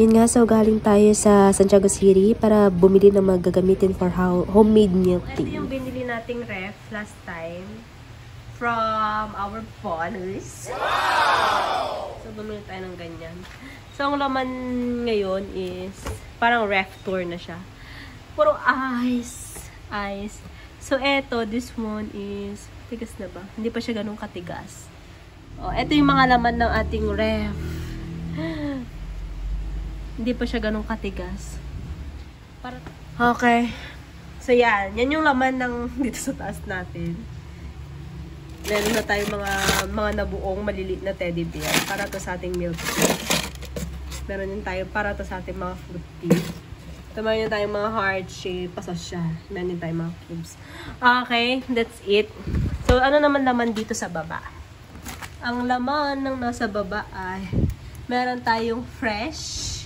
Yun nga, so galing tayo sa Santiago City para bumili ng mga gagamitin for how, homemade milk Ito tea. yung binili nating ref last time from our partners. So, bumili tayo ng ganyan. So, ang laman ngayon is parang ref tour na siya. Puro ice. Ice. So, eto, this one is tigas na ba? Hindi pa siya ganun katigas. Oh, eto yung mga laman ng ating ref. Hindi pa siya ganun katigas. Para Okay. So, yan. Yan yung laman ng dito sa taas natin. Meron na tayong mga mga nabuong maliliit na teddy bear para to sa ating milk tea. Meron din tayo para to sa ating mga fruit tea. Ito meron din tayong mga heart shape, pasasya. Meron din tayong mga cubes. Okay, that's it. So, ano naman laman dito sa baba? Ang laman ng nasa baba ay meron tayong fresh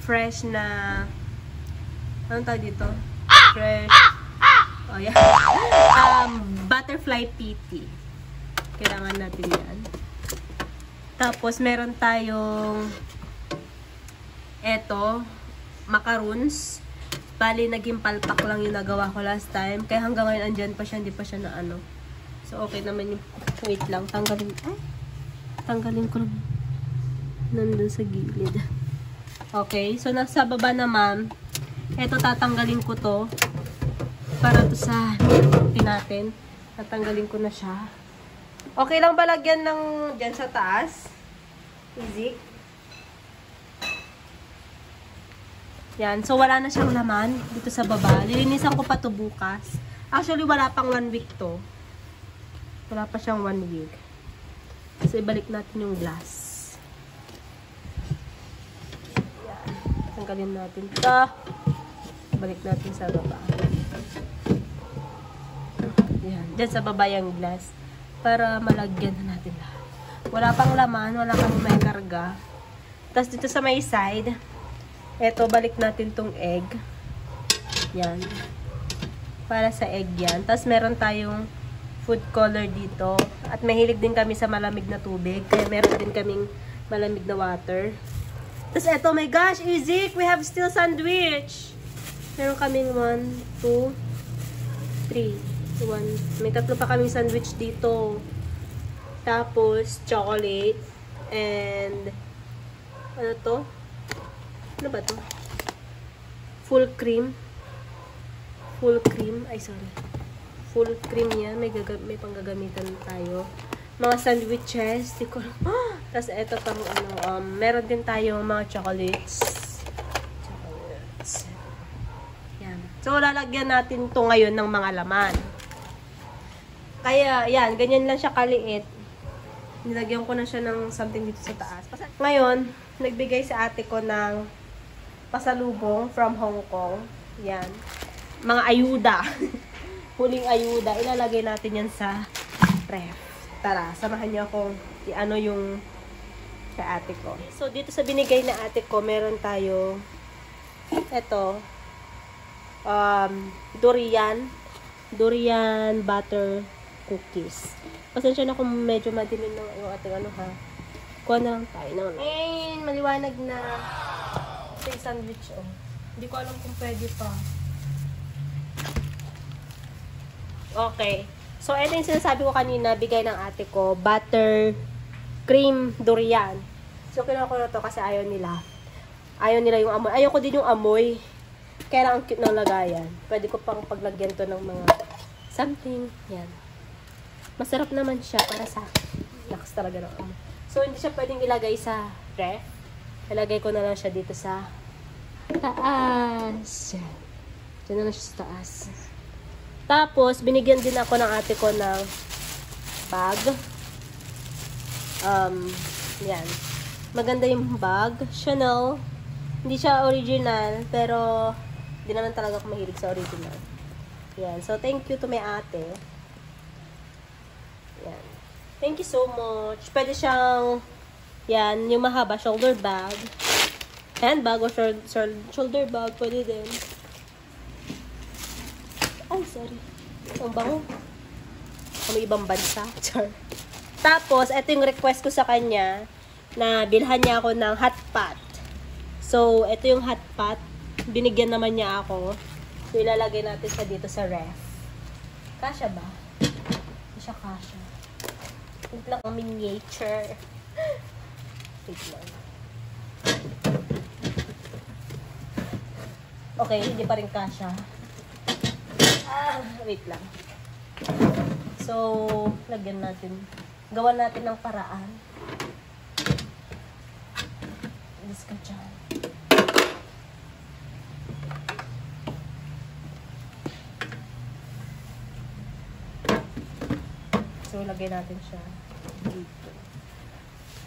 fresh na anong tawag dito? Fresh oh yeah. Um, butterfly PT. Kailangan natin yan. Tapos meron tayong eto macaroons. Bali, naging palpak lang yung nagawa ko last time. Kaya hanggang ngayon, andyan pa siya. Hindi pa siya na ano. So, okay naman yung... Wait lang. Tanggalin... Ay! Tanggalin ko lang. Nandun sa gilid. Okay. So, nasa baba naman, eto tatanggalin ko to para to sa milk natin. Tatanggalin ko na siya. Okay lang ba lagyan ng dyan sa taas? Easy. Yan. So, wala na siyang laman dito sa baba. Lilinisan ko pa to bukas. Actually, wala pang one week to. Wala pa siyang one week. So, ibalik natin yung glass. Yan. Tanggalin natin ito. Balik natin sa baba. Yan. Diyan sa baba yung glass. Para malagyan na natin lahat. Wala pang laman. Wala kang may karga. Tapos dito sa may side, eto, balik natin tong egg. Yan. Para sa egg yan. Tapos meron tayong food color dito. At mahilig din kami sa malamig na tubig. Kaya meron din kaming malamig na water. Tapos eto, my gosh, Izik, we have still sandwich. Meron kaming 1, 2, 3, 1. May tatlo pa kaming sandwich dito. Tapos, chocolate. And, ano to? Ano ba to? Full cream. Full cream. Ay, sorry. Full cream yan. May, may panggagamitan tayo. Mga sandwiches. Di ko Tapos, ito pang ano, um, meron din tayong mga chocolates. Chocolates. Yan. So, lalagyan natin to ngayon ng mga laman. Kaya, yan. Ganyan lang siya kaliit. Nilagyan ko na siya ng something dito sa taas. Ngayon, nagbigay sa ate ko ng pasalubong from Hong Kong. Yan. Mga ayuda. Huling ayuda. Ilalagay natin yan sa ref. Tara, samahan niyo akong i-ano yung kay ate ko. So, dito sa binigay na ate ko, meron tayo eto um, durian durian butter cookies. Pasensya na kung medyo madilim ng yung ating ano ha. Kuha na lang tayo ng Eh, maliwanag na yung sandwich oh. Hindi ko alam kung pwede pa. Okay. So, ito yung sinasabi ko kanina, bigay ng ate ko, butter cream durian. So, kinuha ko na to kasi ayaw nila. Ayaw nila yung amoy. Ayaw ko din yung amoy. Kaya lang ang cute ng lagayan. Pwede ko pang paglagyan to ng mga something. Yan. Masarap naman siya para sa lakas talaga ng amoy. So, hindi siya pwedeng ilagay sa ref. Ilagay ko na lang siya dito sa taas. Yan. Diyan na lang siya sa taas. Tapos, binigyan din ako ng ate ko ng bag. Um, yan. Maganda yung bag. Chanel. Hindi siya original, pero hindi naman talaga ako mahilig sa original. Yan. So, thank you to my ate. Yan. Thank you so much. Pwede siyang, yan, yung mahaba, shoulder bag. Handbag shoulder, shoulder bag, pwede din. Ay, sorry. Ang bango. Kami ibang bansa. Char. Tapos, ito yung request ko sa kanya na bilhan niya ako ng hot pot. So, ito yung hot pot. Binigyan naman niya ako. So, ilalagay natin siya dito sa ref. Kasha ba? Hindi siya kasha. Wait lang ang miniature. Wait lang. Okay, hindi pa rin kasha. Ah, wait lang. So, lagyan natin. Gawan natin ng paraan. Alis ka dyan. So, lagay natin siya dito.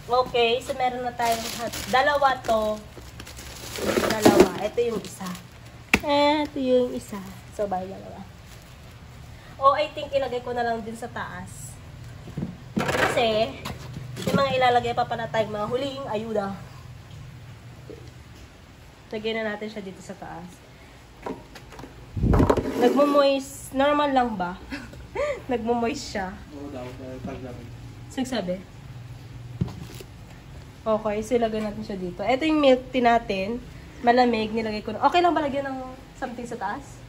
Okay, so meron na tayong hat- dalawa to. Dalawa. Ito yung isa. Ito yung isa. So, bye dalawa. Oh, I think ilagay ko na lang din sa taas. Kasi, may mga ilalagay pa pala tayong mga huling ayuda. Lagyan na natin siya dito sa taas. Nagmo-moist. Normal lang ba? Nagmo-moist siya. Oo daw. Sagsabi. Okay, so ilagay natin siya dito. Ito yung milk tea natin. Malamig, nilagay ko. Okay lang ba lagyan ng something sa taas?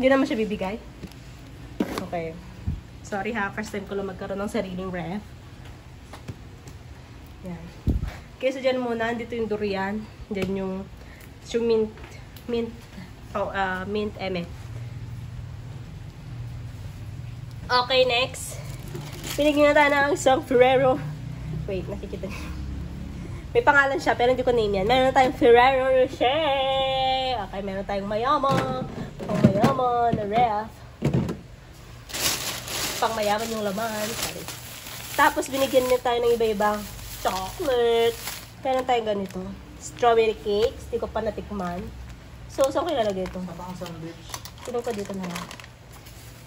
Hindi naman siya bibigay? Okay. Sorry ha, first time ko lang magkaroon ng sariling ref. Yan. Okay, so dyan muna, dito yung durian. Dyan yung, yung mint, mint, oh, ah, mint eme. Okay, next. Pinigyan na tayo ng isang Ferrero. Wait, nakikita niyo. May pangalan siya, pero hindi ko name yan. Meron tayong Ferrero Rocher. Okay, meron tayong mayaman. Pang mayaman na ref. Pang mayaman yung laman. Sorry. Tapos, binigyan niya tayo ng iba-ibang chocolate. Meron tayong ganito. Strawberry cakes. Hindi ko pa natikman. So, saan ko ilalagay ito? Sa pang sandwich. Tulong ka dito na lang.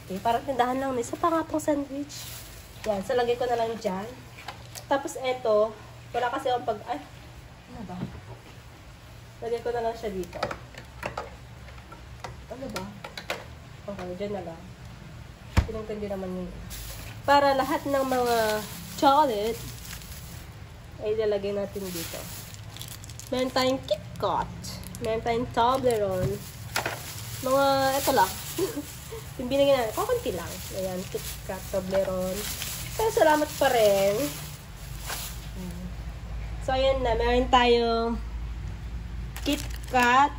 Okay, parang tindahan lang. Isa pa nga pong sandwich. Yan, so lagay ko na lang dyan. Tapos eto, wala kasi akong pag... Ay, ano ba? Lagay ko na lang siya dito. Ano ba? Okay, dyan na lang. Ka din naman yun. Para lahat ng mga chocolate, ay ilalagay natin dito. Meron tayong KitKat. Meron tayong Toblerone. Mga, ito lang. yung binigyan natin, kakunti lang. Ayan, KitKat, Toblerone. Pero salamat pa rin. So, ayan na. Meron tayong KitKat,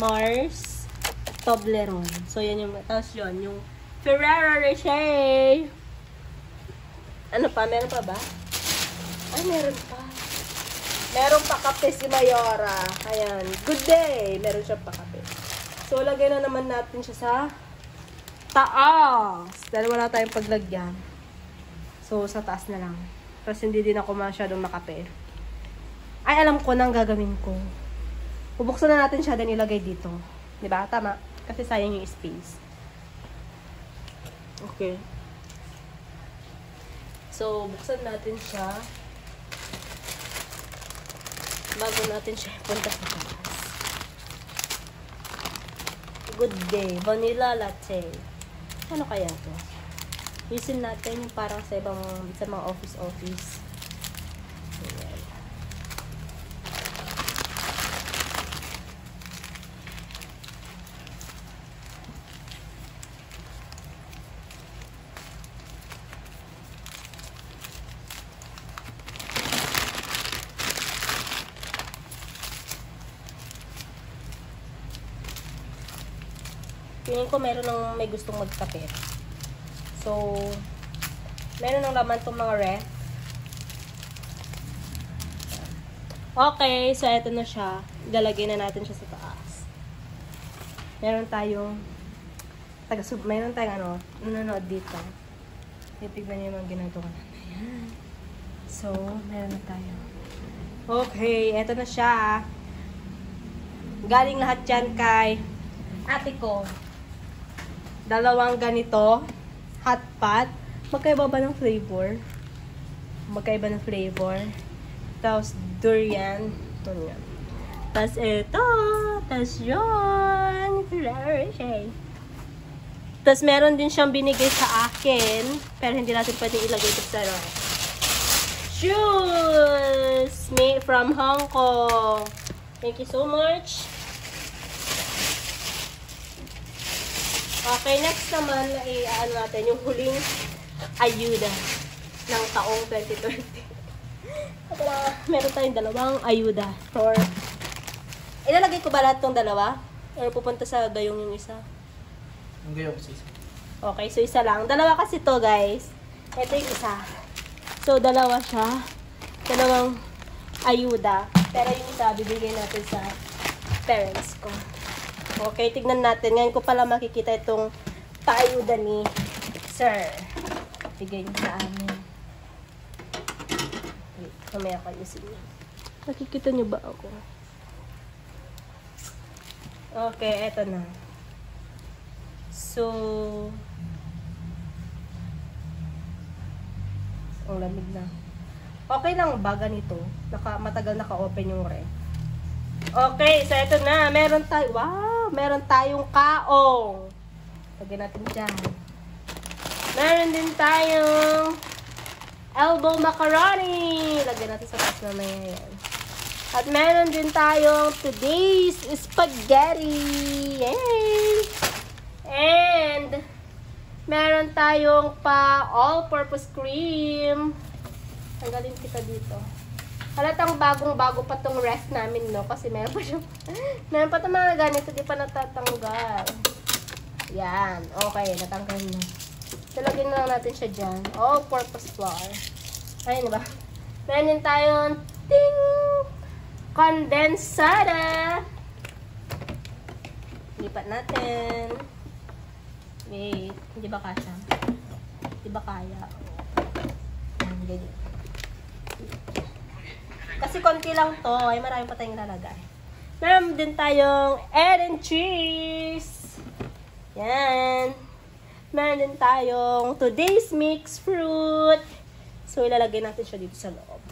Mars, Toblerone. So, yan yung, tapos yun, yung Ferrero Rocher. Ano pa? Meron pa ba? Ay, meron pa. Meron pa kape si Mayora. Ayan. Good day! Meron siya pa kape. So, lagay na naman natin siya sa taas. Dahil wala tayong paglagyan. So, sa taas na lang. Tapos, hindi din ako masyadong makape. Ay, alam ko na ang gagawin ko. Bubuksan na natin siya, then ilagay dito. Di ba? Tama. Kasi sayang yung space. Okay. So, buksan natin siya. Bago natin siya punta sa taas. Good day. Vanilla latte. Ano kaya to? Usin natin yung parang sa ibang, sa mga office-office. Ayan. Feeling ko meron ng may gustong magkape. So, meron ng laman tong mga ref. Okay, so eto na siya. Ilalagay na natin siya sa taas. Meron tayong taga meron tayong ano, nanonood dito. Titignan niyo yung mga ginagawa. Ayan. So, meron na tayo. Okay, eto na siya. Galing lahat yan kay ate ko. Dalawang ganito, hot pot. Magkaiba ba ng flavor? Magkaiba ng flavor. Tapos, durian. Ito niya. Tapos, ito. Tapos, yun. Ferrero Rocher. Tapos, meron din siyang binigay sa akin. Pero, hindi natin pwede ilagay sa ref. Shoes! Made from Hong Kong. Thank you so much. Okay, next naman, i-ano natin yung huling ayuda ng taong 2020. At na, meron tayong dalawang ayuda for Ilalagay ko ba lahat tong dalawa? Or pupunta sa gayong yung isa? Ang gayon sis. Okay, so isa lang. Dalawa kasi to, guys. Ito yung isa. So, dalawa siya. Dalawang ayuda. Pero yung isa, bibigay natin sa parents ko. Okay, tignan natin. Ngayon ko pala makikita itong paayuda ni Sir. Bigay niyo sa amin. Wait, mamaya kayo sige. Nakikita niyo ba ako? Okay, eto na. So, ang lamig na. Okay lang ba ganito? Naka, matagal naka-open yung ref. Okay, so eto na. Meron tayo, wow, meron tayong kaong. Lagyan natin dyan. Meron din tayong elbow macaroni. Lagyan natin sa taas mamaya yan. At meron din tayong today's spaghetti. Yay! And, meron tayong pa all-purpose cream. Tanggalin kita dito. Halatang bagong-bago pa tong ref namin, no? Kasi meron pa siya. meron pa itong mga ganito, di pa natatanggal. Yan. Okay, natanggal na. Talagyan na lang natin siya dyan. All-purpose flour. Ayun, ba? Meron din tayong ting! Condensada! Lipat natin. Wait, hindi ba kasha? Hindi ba kaya? Yan, ganyan. Kasi konti lang to, ay marami pa tayong lalagay. Meron din tayong egg and cheese. Yan. Meron din tayong today's mixed fruit. So, ilalagay natin siya dito sa loob.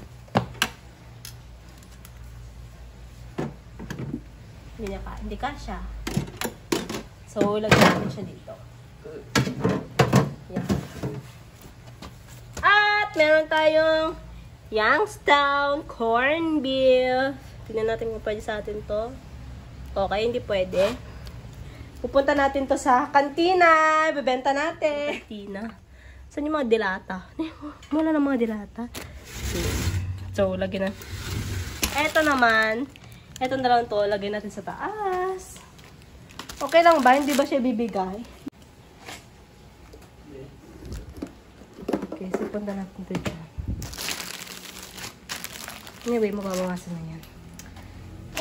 Hindi niya ka, hindi kasha. So, ilagay natin siya dito. Yan. At meron tayong Youngstown corn beef. Tingnan natin kung pwede sa atin to. Okay, hindi pwede. Pupunta natin to sa kantina. Bebenta natin. Kantina. Saan yung mga dilata? Wala na mga dilata. So, lagyan na. Eto naman. Eto na lang to. Lagyan natin sa taas. Okay lang ba? Hindi ba siya bibigay? Okay, so punta natin to dyan. Anyway, mababawasan na yan.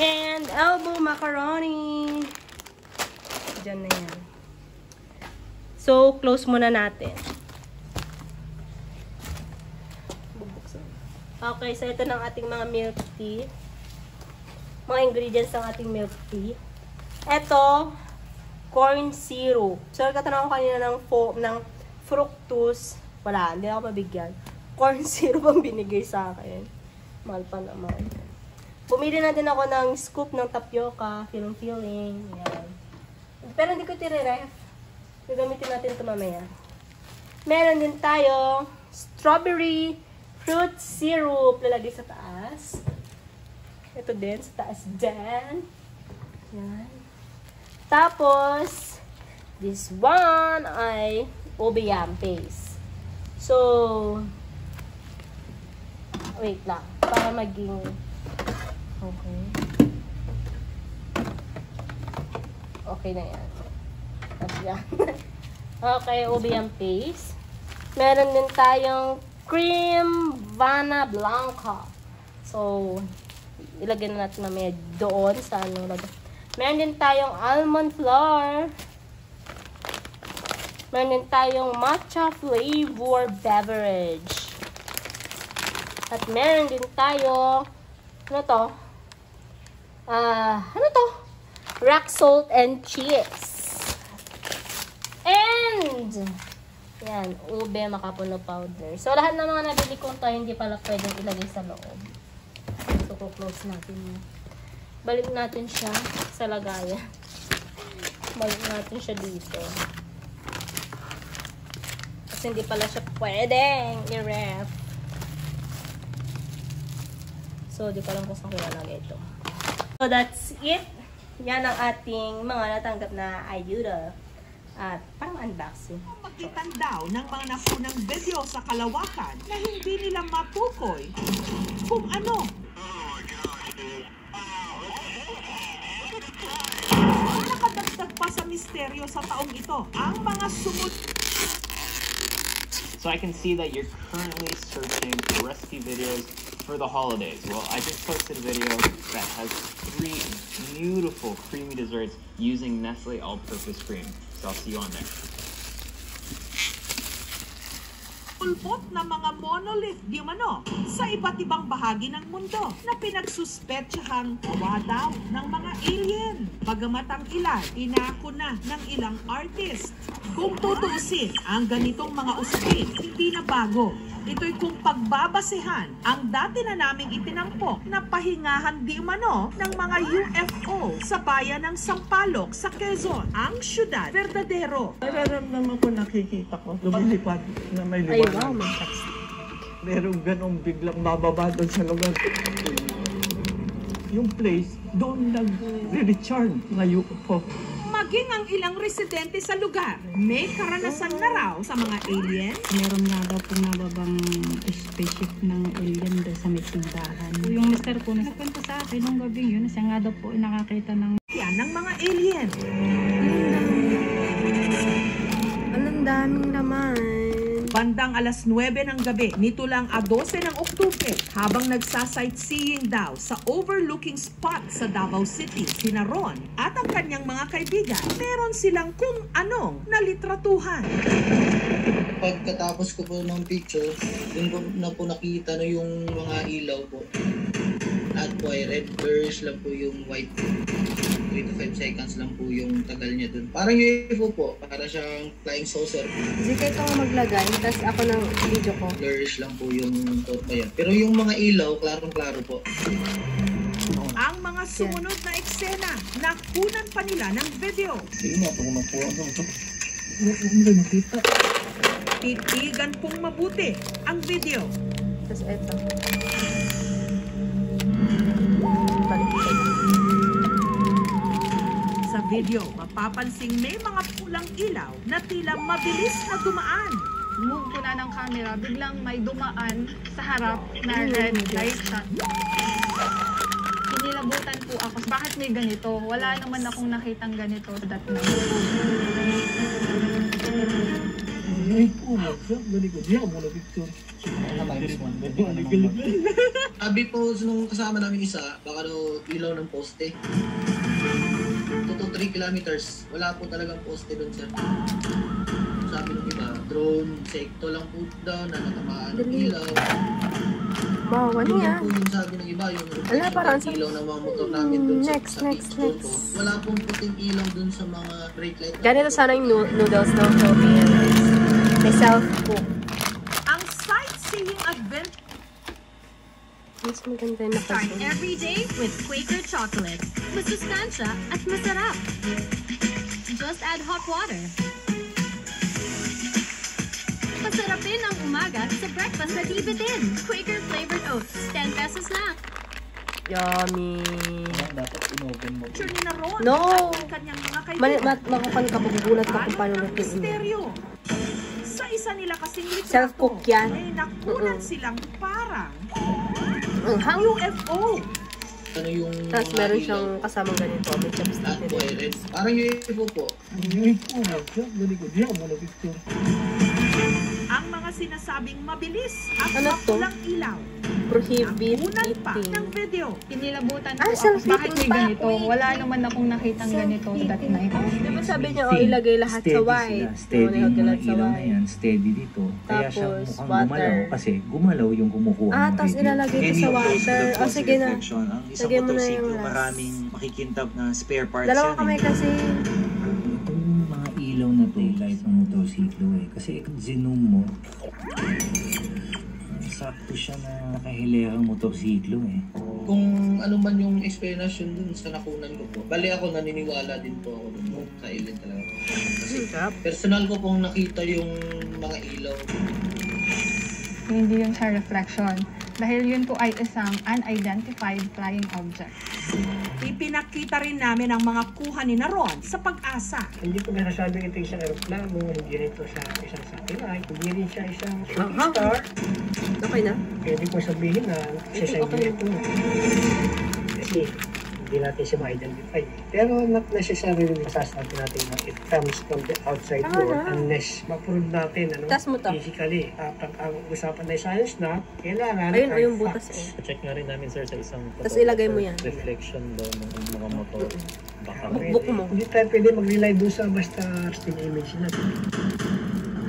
And elbow macaroni. Diyan na yan. So, close muna natin. Okay, so ito ng ating mga milk tea. Mga ingredients ng ating milk tea. Ito, corn syrup. So, nagkatanong ako kanina ng, fo ng fructose. Wala, hindi ako mabigyan. Corn syrup ang binigay sa akin. Mahal pa naman. Bumili na din ako ng scoop ng tapioca, feeling-feeling. Yan. Pero hindi ko tire-ref. Gagamitin natin ito mamaya. Meron din tayo strawberry fruit syrup. Lalagay sa taas. Ito din, sa taas din. Yan. Tapos, this one ay obiyam paste. So, wait lang. Para maging okay. Okay na yan. At yan. okay, obiyam paste. Meron din tayong cream Vana Blanca. So, ilagay na natin mamaya doon sa ano. Meron din tayong almond flour. Meron din tayong matcha flavor beverage. At meron din tayo ano to? Ah, ano to? Rock salt and cheese. And yan, ube makapuno powder. So lahat ng mga nabili ko to hindi pala pwedeng ilagay sa loob. So close natin yun. Balik natin siya sa lagayan. Balik natin siya dito. Kasi hindi pala siya pwedeng i-ref. So, di pa lang kung saan ko ilalagay ito. So that's it. Yan ang ating mga natanggap na ayuda. At pang unboxing. Makitan daw ng mga nakunang video sa kalawakan na hindi nila matukoy kung ano. Nakadagdag pa sa misteryo sa taong ito ang mga sumut So I can see that you're currently searching for recipe videos for the holidays. Well, I just posted a video that has three beautiful creamy desserts using Nestle All-Purpose Cream. So I'll see you on there. pulpot na mga monolith di umano sa iba't ibang bahagi ng mundo na pinagsuspetsyahan gawa ng mga alien. Bagamat ang ilan, inako na ng ilang artist. Kung tutuusin, ang ganitong mga usapin, hindi na bago. Ito'y kung pagbabasehan ang dati na naming itinampok na pahingahan di umano ng mga UFO sa bayan ng Sampaloc sa Quezon, ang syudad verdadero. Nararamdaman ko nakikita ko, lumilipad na may Ay, liwanag. wow, may text. Merong ganong biglang bababa doon sa lugar. Yung place, doon nag-recharge na UFO. Maging ang ilang residente sa lugar, may karanasan na raw sa mga alien meron nga daw po nababang spaceship ng alien doon sa may tindahan. Yung mister ko, nagkwento sa akin nung gabi yun, siya nga daw po nakakita ng yan ng mga alien. Ang daming laman. Bandang alas 9 ng gabi, nito lang a 12 ng Oktubre, habang nagsa-sightseeing daw sa overlooking spot sa Davao City, sina Ron at ang kanyang mga kaibigan, meron silang kung anong nalitratuhan. Pagkatapos ko po ng picture, dun ko na po nakita no yung mga ilaw po. At po ay red burst lang po yung white. 3 to 5 seconds lang po yung tagal niya dun. Parang UFO po, para siyang flying saucer. Sige, ang maglagay, tapos ako ng video ko. Blurish lang po yung pa yan. Pero yung mga ilaw, klarong-klaro po. Ang mga sumunod na eksena, nakunan pa nila ng video. Titigan pong mabuti ang video. Tapos eto. Video, mapapansing may mga pulang ilaw na tila mabilis na dumaan. move ko na ng camera, biglang may dumaan sa harap na red light. Hinilabutan po ako, bakit may ganito? Wala naman akong nakitang ganito that night. Ay po, magsa, galing ko. Diyan mo na picture. Sabi po nung kasama namin isa, baka daw ilaw ng poste. 2 to 3 kilometers, wala po talagang poste doon sir. Sabi nung iba, drone, sekto lang po daw na natamaan ng ilaw. Wow, ano Yun yan? po yung sabi ng iba, yung Wala, parang sa- ilaw ng mga motor namin doon sa, Next, sa next, next. ko. Wala pong puting ilaw doon sa mga brake light. Ganito sana yung noodles ng Philippines. May self-cook. Mas maganda yung Start nakasun. every day with Quaker chocolate. Masustansya at masarap. Just add hot water. Pasarapin ang umaga sa breakfast na libitin. Quaker flavored oats. 10 pesos lang. Yummy. Dapat inopen mo. ni na Ron No! at ang kanyang mga Mali, kaibigan. mat, makukan ka, magugulat ka kung paano Ano natin misteryo? Sa isa nila kasing litrato, Self-cook yan. may nakunan silang parang Ang hang. UFO. Ano yung Tapos meron ilaw? siyang kasamang ganito. May nila. ay red. Parang UFO po. Magsa, galing ko. Diyan mo na picture. Ang mga sinasabing mabilis at Ano to? mapulang ilaw. Prohibit eating. ng video. Hinilabutan Ah, po ako, bakit may ganito? Wala naman akong nakitang ganito that night. Diba sabi niya, oh, ilagay lahat sa white. Steady Oh, yung ilagay mga ilaw na white. yan, steady dito. Kaya siya mukhang water. gumalaw kasi gumalaw yung kumukuha Ah, ng tapos ilalagay ko Any sa water. O, cause sige na. Ang isang Lagay mo na yung last. maraming makikintab na spare parts Dalawa eh. kasi. Ilaw na to, light ng motorsiklo eh. Kasi zinum mo, sakto siya na nakahilerang motorsiklo eh. Kung ano man yung explanation dun sa nakunan ko po. Bali ako naniniwala din po ako dun po sa alien talaga. Kasi personal ko pong nakita yung mga ilaw. Hindi yun sa reflection. dahil yun po ay isang unidentified flying object. Ipinakita rin namin ang mga kuha ni Naron sa pag-asa. Hindi ko nasasabing ito isang aeroplano, hindi rin ito sa isang satellite, hindi rin siya isang shooting Aha. star. Okay na? Pwede ko sabihin na isa sa Okay. ito. Kasi hindi natin siya ma-identify. Pero not necessarily masasabi natin na it comes from the outside Tama world na. unless ma-prove natin ano, Tas mo to. physically. Kapag ang usapan na science na, kailangan Ayun, ay ayun butas facts. eh. Check nga rin namin sir sa isang Tas ilagay mo yan. reflection daw ng mga motor. Baka Bukbuk mo. Hindi tayo pwede mag-rely doon sa basta still image na.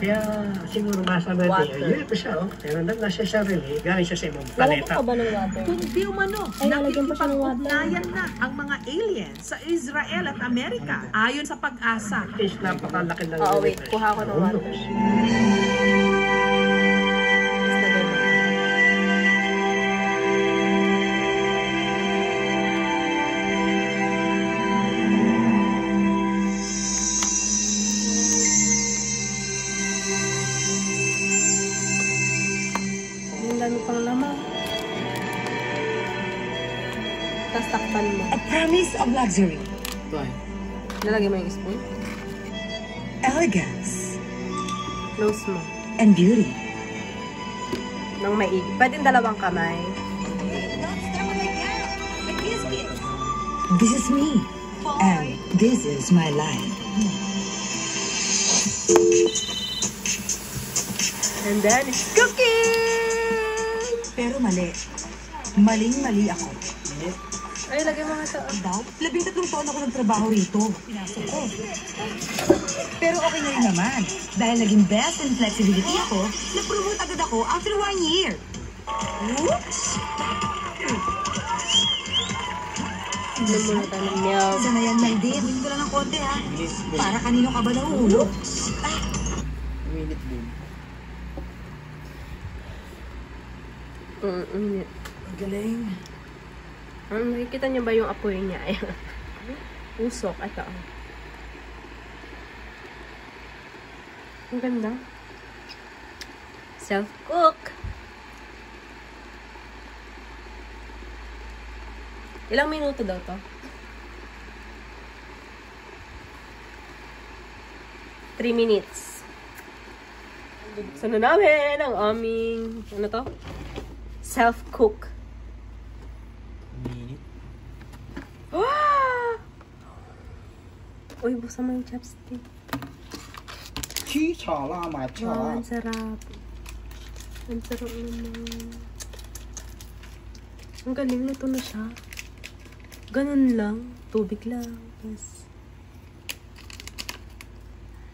Kaya siguro masabi natin, Water. ayun ito siya, oh. pero not necessarily, galing siya sa Lalagyan planeta. ka ba ng water? Kung di umano, Ay, lalagyan pa siya ng water. nakikipag-ugnayan na ang mga alien sa Israel at Amerika ayon sa pag-asa. Is napakalaki ng Oo, wait. universe. Kuha ko ng water. Promise of luxury, Lalagay mo yung spoon. elegance, Close mo. and beauty. Nang maigi. Pwede dalawang kamay. This is me, and this is my life. And then, cooking! Pero mali. Maling-mali ako. Ay, lagay mo nga ito. Daw, labing tatlong taon ako nagtrabaho rito. Pinasok ko. Pero okay na rin naman. Dahil naging best in flexibility ako, na-promote agad ako after one year. Oops! Inom muna tayo ng milk. Isa na yan, Maldi. Buhin ko lang ng konti, ha? Para kanino ka ba nahuhulog? Mm, mm. Ang galing. Ang nakikita niyo ba yung apoy niya? Usok. Ito. Ang ganda. Self-cook. Ilang minuto daw to? 3 minutes. Bubuksan na namin ang aming, ano to? Self-cook. Ah! Uy, buksan mo yung chopstick. Chicha la, my Wow, ang sarap. Ang sarap naman. Ang galing, luto na siya. Ganun lang. Tubig lang. Yes.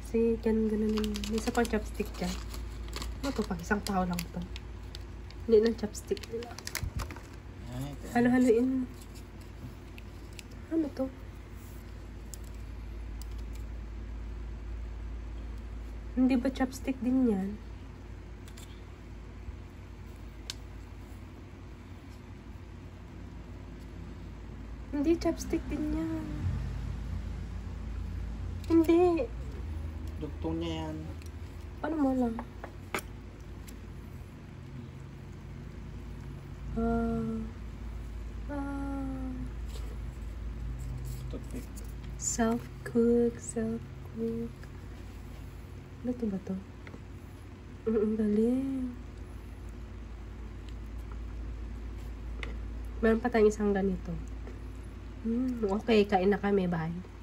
Kasi ganun, ganun. May isa pang chopstick dyan. Ano to? Pang isang tao lang to. Hindi ng chopstick nila. Halo-haloin mo. Ano to? Hindi ba chopstick din yan? Hindi, chopstick din yan. Hindi. Dugtong niya yan. Paano mo lang? Ah. Toothpick. Self-cook, self-cook. Ano to ba to? Mm, Ang galing. Meron pa tayong isang ganito. Hmm, okay, kain na kami. Bye.